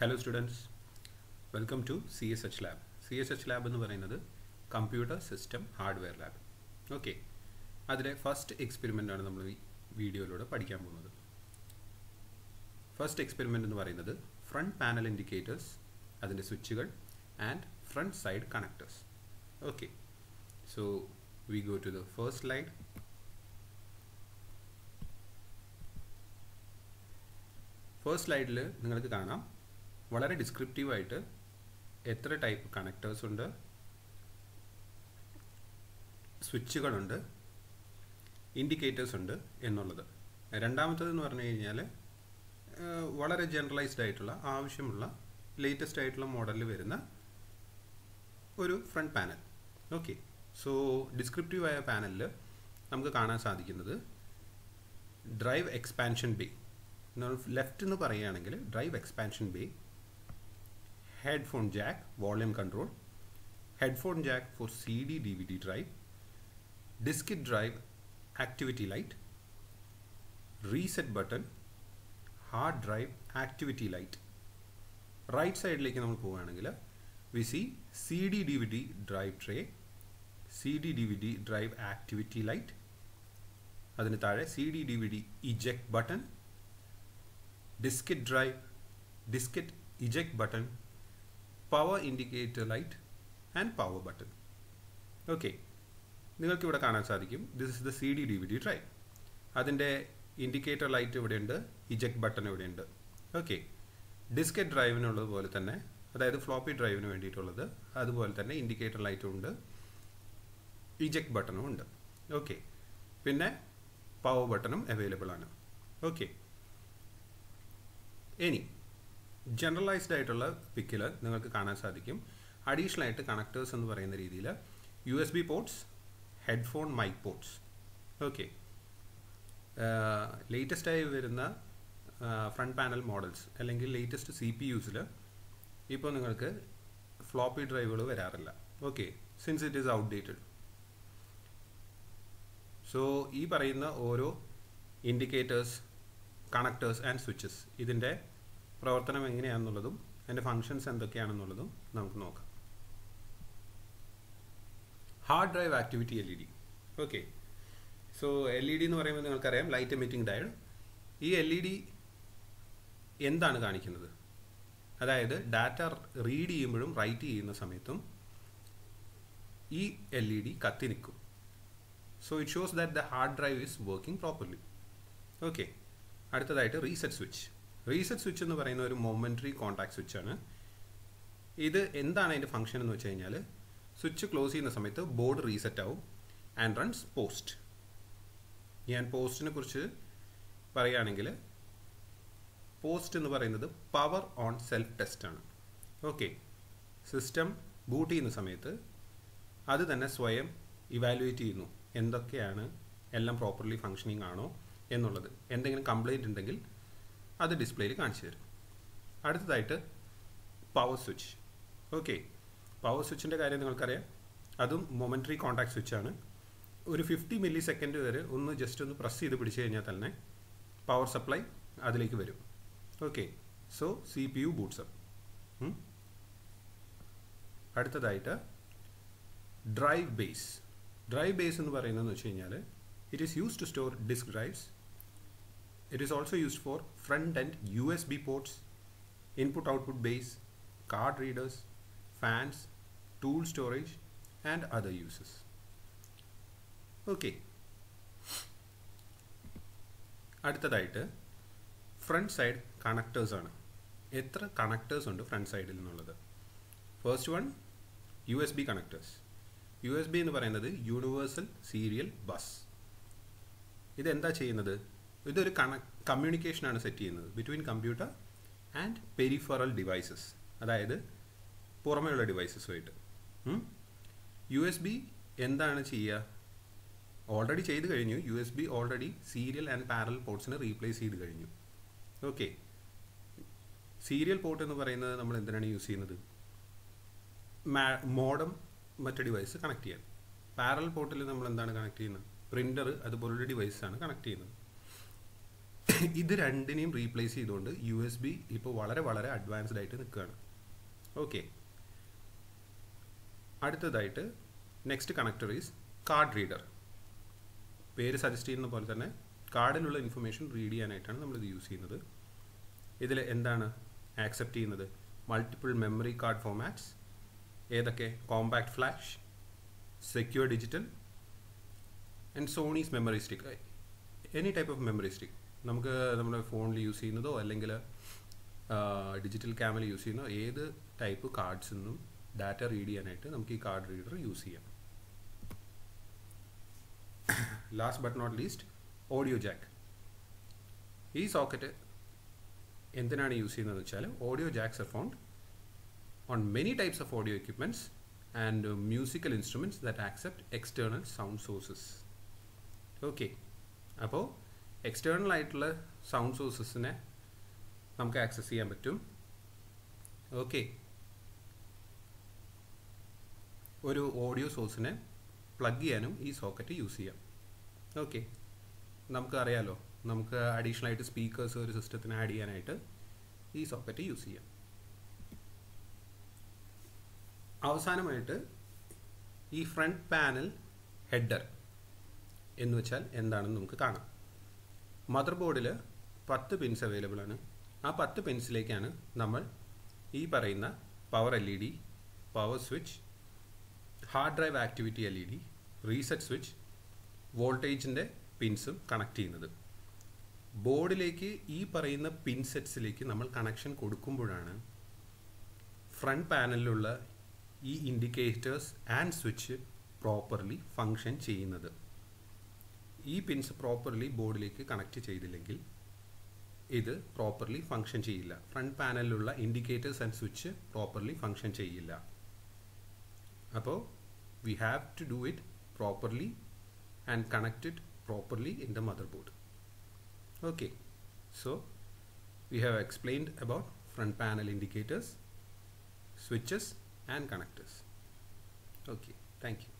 Hello students welcome to C S H lab C S H lab എന്ന് പറയുന്നത് computer system hardware lab okay അതിലെ first experiment ആണ് നമ്മൾ ഈ വീഡിയോയിലൂടെ പഠിക്കാൻ പോകുന്നത്. ഫസ്റ്റ് എക്സ്പെരിമെന്റ് എന്ന് പറയുന്നത് ഫ്രണ്ട് പാനൽ ഇൻഡിക്കേറ്റേഴ്സ് അതിന്റെ സ്വിച്ചുകൾ and front side connectors okay so we go to the first slide first സ്ലൈഡിൽ നിങ്ങൾക്ക് കാണാം. വളരെ ഡിസ്ക്രിപ്റ്റീവായിട്ട് എത്ര ടൈപ്പ് കണക്ടേഴ്സ് ഉണ്ട് സ്വിച്ചുകളുണ്ട് ഇൻഡിക്കേറ്റേഴ്സ് ഉണ്ട് എന്നുള്ളത്. രണ്ടാമത്തതെന്ന് പറഞ്ഞു കഴിഞ്ഞാൽ വളരെ ജനറലൈസ്ഡ് ആയിട്ടുള്ള ആവശ്യമുള്ള ലേറ്റസ്റ്റ് ആയിട്ടുള്ള മോഡലിൽ വരുന്ന ഒരു ഫ്രണ്ട് പാനൽ ഓക്കെ സോ ഡിസ്ക്രിപ്റ്റീവായ പാനലിൽ നമുക്ക് കാണാൻ സാധിക്കുന്നത് ഡ്രൈവ് എക്സ്പാൻഷൻ ബേ ലെഫ്റ്റ് എന്ന് പറയുകയാണെങ്കിൽ drive expansion bay headphone jack volume control headphone jack for C D D V D drive diskette drive activity light reset button hard drive activity light right സൈഡിലേക്ക് നമ്മൾ പോവുകയാണെങ്കിൽ V C C D D V D drive tray C D D V D drive activity light അതിന് താഴെ C D D V D eject button diskette drive diskette eject button power indicator light and power button okay നിങ്ങൾക്ക് ഇവിടെ കാണാൻ സാധിക്കും. This is the C D D V D drive അതിന്റെ indicator light ഇവിടെയുണ്ട്. Eject button ഇവിടെയുണ്ട്. Okay diskette ഡ്രൈവിനുള്ളത് പോലെ തന്നെ അതായത് ഫ്ലോപ്പി ഡ്രൈവിന് വേണ്ടിയിട്ടുള്ളത് അതുപോലെ തന്നെ ഇൻഡിക്കേറ്റർ ലൈറ്റും ഉണ്ട്. ഇജക്ട് ബട്ടണും ഉണ്ട്. ഓക്കെ പിന്നെ പവർ ബട്ടണും അവൈലബിൾ ആണ്. ഓക്കെ ഇനി ജനറലൈസ്ഡ് ആയിട്ടുള്ള പിക്കിൽ നിങ്ങൾക്ക് കാണാൻ സാധിക്കും. അഡീഷണൽ ആയിട്ട് കണക്ടേഴ്സ് എന്ന് പറയുന്ന രീതിയിൽ U S B ports headphone mic ports okay latest ആയി വരുന്ന ഫ്രണ്ട് പാനൽ മോഡൽസ് അല്ലെങ്കിൽ ലേറ്റസ്റ്റ് സി പി യൂസിൽ ഇപ്പോൾ നിങ്ങൾക്ക് ഫ്ലോപ്പി ഡ്രൈവുകൾ വരാറില്ല. Okay since it is outdated so ഈ പറയുന്ന ഓരോ ഇൻഡിക്കേറ്റേഴ്സ് കണക്ടേഴ്സ് ആൻഡ് സ്വിച്ചസ് ഇതിന്റെ പ്രവർത്തനം എങ്ങനെയാണെന്നുള്ളതും അതിന്റെ ഫങ്ഷൻസ് എന്തൊക്കെയാണെന്നുള്ളതും നമുക്ക് നോക്കാം. Hard drive activity L E D okay so L E D എന്ന് പറയുമ്പോൾ നിങ്ങൾക്കറിയാം ലൈറ്റ് എമിറ്റിംഗ് ഡയഡ് ഈ എൽ ഇ ഡി എന്താണ് കാണിക്കുന്നത്? അതായത് ഡാറ്റ റീഡ് ചെയ്യുമ്പോഴും റൈറ്റ് ചെയ്യുന്ന സമയത്തും ഈ എൽ ഇ ഡി കത്തി നിൽക്കും. So it shows that the hard drive is working properly okay അടുത്തതായിട്ട് റീസെറ്റ് സ്വിച്ച് റീസെറ്റ് സ്വിച്ച് എന്ന് പറയുന്ന ഒരു മൊമെന്ററി കോൺടാക്ട് സ്വിച്ച് ആണ്. ഇത് എന്താണ് അതിന്റെ ഫംഗ്ഷൻ എന്ന് വെച്ച് കഴിഞ്ഞാൽ സ്വിച്ച് ക്ലോസ് ചെയ്യുന്ന സമയത്ത് ബോർഡ് റീസെറ്റ് ആവും ആൻഡ് റൺസ് പോസ്റ്റ് ഞാൻ പോസ്റ്റിനെ കുറിച്ച് പറയുകയാണെങ്കിൽ പോസ്റ്റ് എന്ന് പറയുന്നത് പവർ ഓൺ സെൽഫ് ടെസ്റ്റ് ആണ്. ഓക്കെ സിസ്റ്റം ബൂട്ട് ചെയ്യുന്ന സമയത്ത് അത് തന്നെ സ്വയം ഇവാലുവേറ്റ് ചെയ്യുന്നു. എന്തൊക്കെയാണ് എല്ലാം പ്രോപ്പർലി ഫങ്ഷനിങ് ആണോ എന്നുള്ളത്. എന്തെങ്കിലും കംപ്ലൈന്റ് ഉണ്ടെങ്കിൽ അത് ഡിസ്പ്ലേയിൽ കാണിച്ചു തരും. അടുത്തതായിട്ട് പവർ സ്വിച്ച് ഓക്കെ പവർ സ്വിച്ചിന്റെ കാര്യം നിങ്ങൾക്കറിയാം. അതും മൊമെന്ററി കോൺടാക്ട് സ്വിച്ചാണ് ഒരു ഫിഫ്റ്റി മില്ലി സെക്കൻഡ് വരെ ഒന്ന് ജസ്റ്റ് ഒന്ന് പ്രസ് ചെയ്ത് പിടിച്ചു കഴിഞ്ഞാൽ തന്നെ പവർ സപ്ലൈ അതിലേക്ക് വരും. Okay so C P U boots up അടുത്തതായിട്ട് ഡ്രൈവ് ബേസ് ഡ്രൈവ് ബേസ് എന്ന് പറയുന്നതെന്ന് വെച്ച് കഴിഞ്ഞാൽ it is use to store disk drives It is also used for front-end USB ports, input-output base, card readers, fans, tool storage, and other uses. Okay. അടുത്തതായിട്ട് front side connectors ആണ്. എത്ര connectors ഉണ്ട് front സൈഡിൽ നിന്നുള്ളത് first one U S B connectors U S B എന്ന് പറയുന്നത് universal serial bus ഇതെന്താ ചെയ്യുന്നത്? ഇതൊരു കണ കമ്മ്യൂണിക്കേഷനാണ് സെറ്റ് ചെയ്യുന്നത്. Between computer and peripheral devices അതായത് പുറമെയുള്ള ഡിവൈസസുമായിട്ട് യു എസ് ബി എന്താണ് ചെയ്യുക ഓൾറെഡി ചെയ്ത് കഴിഞ്ഞു. U S B already serial and parallel പോർട്സിനെ replace ചെയ്ത് കഴിഞ്ഞു. ഓക്കെ സീരിയൽ പോർട്ട് എന്ന് പറയുന്നത് നമ്മൾ എന്തിനാണ് യൂസ് ചെയ്യുന്നത്? മോഡം മറ്റു ഡിവൈസ് കണക്ട് ചെയ്യാൻ. പാരൽ പോർട്ടിൽ നമ്മൾ എന്താണ് കണക്ട് ചെയ്യുന്നത്? പ്രിന്റർ അതുപോലുള്ള ഡിവൈസാണ് കണക്ട് ചെയ്യുന്നത്. ഇത് രണ്ടിനെയും റീപ്ലേസ് ചെയ്തുകൊണ്ട് യു എസ് ബി ഇപ്പോൾ വളരെ വളരെ അഡ്വാൻസ്ഡ് ആയിട്ട് നിൽക്കുകയാണ്. ഓക്കെ അടുത്തതായിട്ട് next connector is card reader പേര് സജസ്റ്റ് ചെയ്യുന്ന പോലെ തന്നെ കാർഡിലുള്ള ഇൻഫർമേഷൻ റീഡ് ചെയ്യാനായിട്ടാണ് നമ്മളിത് യൂസ് ചെയ്യുന്നത്. ഇതിൽ എന്താണ് ആക്സെപ്റ്റ് ചെയ്യുന്നത്? മൾട്ടിപ്പിൾ മെമ്മറി കാർഡ് ഫോമാറ്റ്സ് ഏതൊക്കെ? Compact flash secure digital and Sony's memory stick any type of memory stick നമുക്ക് നമ്മുടെ ഫോണിൽ യൂസ് ചെയ്യുന്നതോ അല്ലെങ്കിൽ ഡിജിറ്റൽ ക്യാമറ യൂസ് ചെയ്യുന്നതോ ഏത് ടൈപ്പ് കാർഡ്സിൽ നിന്നും ഡാറ്റ റീഡ് ചെയ്യാനായിട്ട് നമുക്ക് ഈ കാർഡ് റീഡർ യൂസ് ചെയ്യാം. Last but not least audio jack ഈ സോക്കറ്റ് എന്തിനാണ് യൂസ് ചെയ്യുന്നതെന്ന് വെച്ചാൽ audio jacks are found on many types of audio equipments and musical instruments that accept external sound sources okay അപ്പോൾ external ആയിട്ടുള്ള sound സോഴ്സസിനെ നമുക്ക് access ചെയ്യാൻ പറ്റും. ഓക്കെ ഒരു ഓഡിയോ സോഴ്സിനെ പ്ലഗ് ചെയ്യാനും ഈ സോക്കറ്റ് യൂസ് ചെയ്യാം. ഓക്കെ നമുക്ക് അറിയാലോ നമുക്ക് അഡീഷണൽ ആയിട്ട് സ്പീക്കേഴ്സ് ഒരു സിസ്റ്റത്തിന് ആഡ് ചെയ്യാനായിട്ട് ഈ സോക്കറ്റ് യൂസ് ചെയ്യാം. അവസാനമായിട്ട് ഈ ഫ്രണ്ട് പാനൽ ഹെഡർ എന്ന് വെച്ചാൽ എന്താണെന്ന് നമുക്ക് കാണാം. മദർ ബോർഡിൽ പത്ത് പിൻസ് അവൈലബിൾ ആണ്. ആ പത്ത് പിൻസിലേക്കാണ് നമ്മൾ ഈ പറയുന്ന power L E D power switch hard drive activity L E D reset switch വോൾട്ടേജിന്റെ പിൻസും കണക്ട് ചെയ്യുന്നത്. ബോർഡിലേക്ക് ഈ പറയുന്ന പിൻ സെറ്റ്സിലേക്ക് നമ്മൾ കണക്ഷൻ കൊടുക്കുമ്പോഴാണ് ഫ്രണ്ട് പാനലിലുള്ള ഈ indicators and switch properly function ചെയ്യുന്നത്. ഈ പിൻസ് പ്രോപ്പർലി ബോർഡിലേക്ക് കണക്ട് ചെയ്തില്ലെങ്കിൽ ഇത് പ്രോപ്പർലി ഫങ്ഷൻ ചെയ്യില്ല. Front പാനലിലുള്ള indicators and switch properly function ചെയ്യില്ല. അപ്പോൾ we have to do it properly and connect properly in the motherboard okay so we have explained about front panel indicators switches and connectors. Okay thank you.